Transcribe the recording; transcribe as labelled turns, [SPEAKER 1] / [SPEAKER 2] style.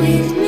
[SPEAKER 1] with me.